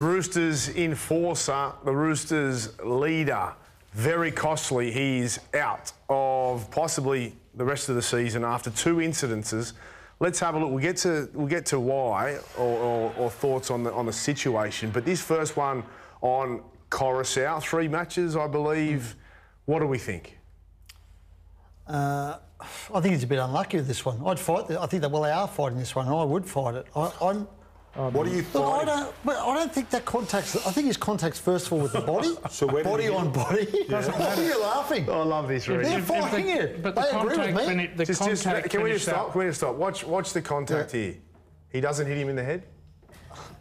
Roosters enforcer, the Roosters leader, very costly. He's out of possibly the rest of the season after two incidences. Let's have a look. We'll get to we'll get to why or, or, or thoughts on the on the situation. But this first one on Koroisau, three matches, I believe. What do we think? Uh, I think he's a bit unlucky with this one. I'd fight. I think that well they are fighting this one, and I would fight it. I, I'm. Oh, what do you Look, I think? don't. But I don't think that contacts. I think his contacts first of all with the body. So where body he on him? body. Why are you laughing? Oh, I love this, Reece. They're If- if fighting the- it. But the They agree with me. fini- the Just, just, can we just stop? up. Can we just stop? Watch, watch the contact here. He doesn't hit him in the head.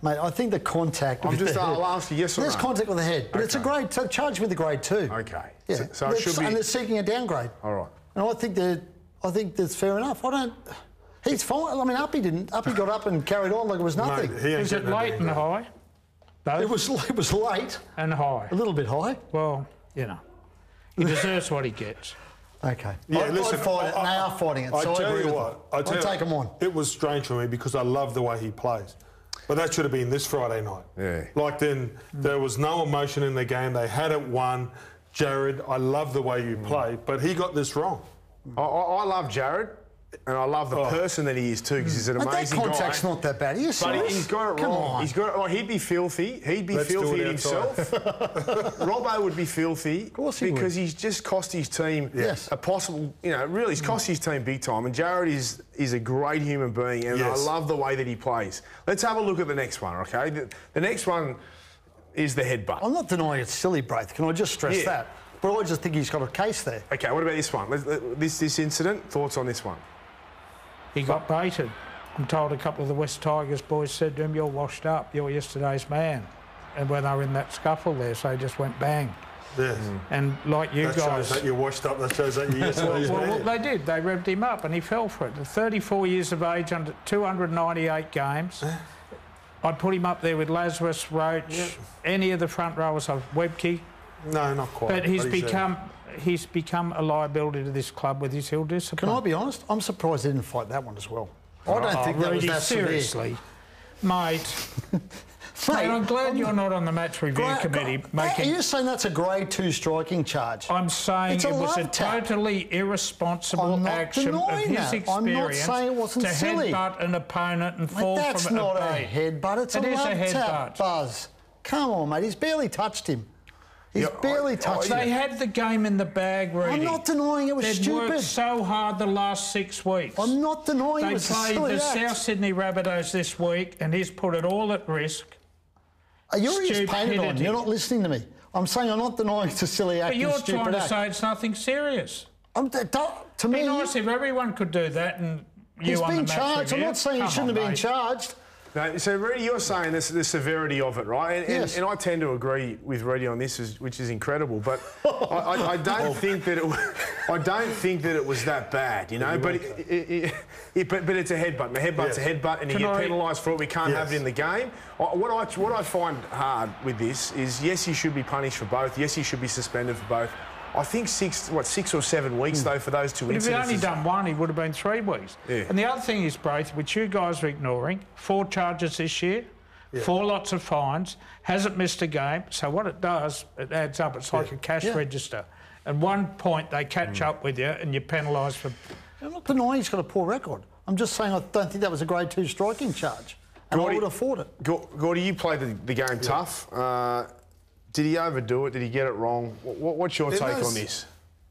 Mate, I think the contact. I'm with just. the I'll head- ask you yes or no? There's no. contact with the head, but it's a grade. So charged with a grade two. Okay. Yeah. So, so it They're- should be. And they're seeking a downgrade. All right. And I think they're. I think that's fair enough. I don't. He's fine. I mean, Uppy didn't. Uppy got up and carried on like it was nothing. Mate, he ain't Is it late anything. and high? Both It was. It was late. and high. A little bit high. Well, you know, he deserves what he gets. Okay. Yeah, I'd, listen, I'd it. I- and they I- are fighting it. I so I tell agree you with what. I tell take them on. It was strange for me because I love the way he plays. But that should have been this Friday night. Yeah. Like then, there was no emotion in the game. They had it won. Jared, I love the way Mm. you play, but he got this wrong. I, I I love Jared, and I love the Oh. person that he is too, because he's an But that amazing contact's guy. not that bad. Are you But serious? he's got it Come wrong. on. He's got it. Well, he'd be filthy. He'd be Let's filthy it himself. Robbo would be filthy. Of course he because would. he's just cost his team Yes. a possible. You know, really, he's cost his team big time. And Jared is is a great human being, and Yes. I love the way that he plays. Let's have a look at the next one. Okay, the, the next one is the headbutt. I'm not denying it's silly, Braith. Can I just stress Yeah. that? But I just think he's got a case there. Okay, what about this one? Let's, let, this this incident. Thoughts on this one? He got baited. I'm told a couple of the West Tigers boys said to him, "You're washed up. You're yesterday's man." And when they were in that scuffle there, so he just went bang. Yes. And like you That shows guys, that you're washed up. That shows that you're well, yesterday's well, man. they did. They revved him up, and he fell for it. At 34 years of age, under 298 games. I'd put him up there with Lazarus, Roach, any of the front rowers of Webcke. No, not quite. But he's uh, become he's become a liability to this club with his ill discipline. Can I be honest? I'm surprised he didn't fight that one as well. I don't Oh, think that was Rudy, that severe. seriously, mate. Mate, Mate, I'm glad I'm- you're not on the match review Gra- committee gra- making. Are you saying that's a grade two striking charge? I'm saying it was a tap. totally irresponsible action of his that. experience I'm not saying it wasn't to silly. headbutt an opponent and Mate, fall that's from not a a headbutt. It's It a is a headbutt. Buzz. Come on, mate. He's barely touched him. He's Yeah, barely I- touched They him. had the game in the bag, Rudy. I'm not denying it was They'd stupid. worked so hard the last six weeks. I'm not denying it They was a played the act. South Sydney Rabbitohs this week, and he's put it all at risk. Are you just painted on? You're not listening to me. I'm saying I'm not denying it's a silly act. But you're trying to act. say it's nothing serious. I'm, to me, Be nice if everyone could do that and you he's on been charged. I'm not saying he shouldn't on, have been mate. charged. No, so Reedy, you're saying this, the severity of it, right? And, and- Yes. and, I tend to agree with Reedy on this, is, which is incredible. But I, I, I don't oh. think that it. I don't think that it was that bad, you know. But it, it, it, it- but, but it's a headbutt. And a headbutt's Yes. a headbutt, and you Can get I- penalised for it. We can't have it in the game. What I what I find hard with this is yes, he should be punished for both. Yes, he should be suspended for both. I think six, what six or seven weeks though for those two But if he'd only done one, he would have been three weeks. Yeah. And the other thing is, Braith, which you guys are ignoring, four charges this year, four lots of fines, hasn't missed a game. So what it does, it adds up. It's like a cash Yeah. register. At one point, they catch up with you and you're penalised for... I'm not denying he's got a poor record. I'm just saying I don't think that was a grade two striking charge. And I would have fought it. Gor- Gordy, you played the, the game tough. Uh, did he overdo it? Did he get it wrong? What, what's your In take those- on this?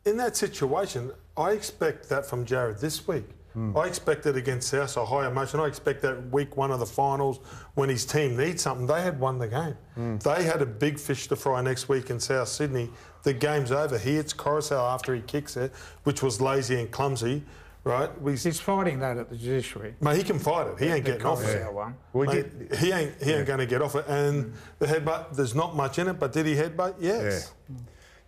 In that situation, I expect that from Jared this week. Hmm. I expect it against South, a high emotion. I expect that week one of the finals, when his team needs something, they had won the game. Hmm. They had a big fish to fry next week in South Sydney. The game's over. He hits Koroisau after he kicks it, which was lazy and clumsy, right? We, He's fighting that at the judiciary. mate, he can fight it. He ain't The getting off Koroisau it. one. We Mate, did- he ain't he ain't going to get off it. And the headbutt, there's not much in it, but did he headbutt? Yes.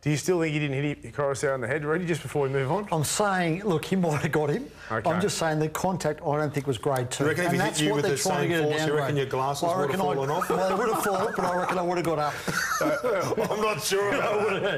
Do you still think he didn't hit Koroisau on the head, Ready? Just before we move on. I'm saying, look, he might have got him. Okay. I'm just saying the contact I don't think was grade two. You reckon if and he hit that's you what with they're the trying to same get a force, you reckon downgrade. your glasses Well, would have reckon I- fallen off? Well, they would have fallen, off, but I reckon I would have got up. I'm not sure about that.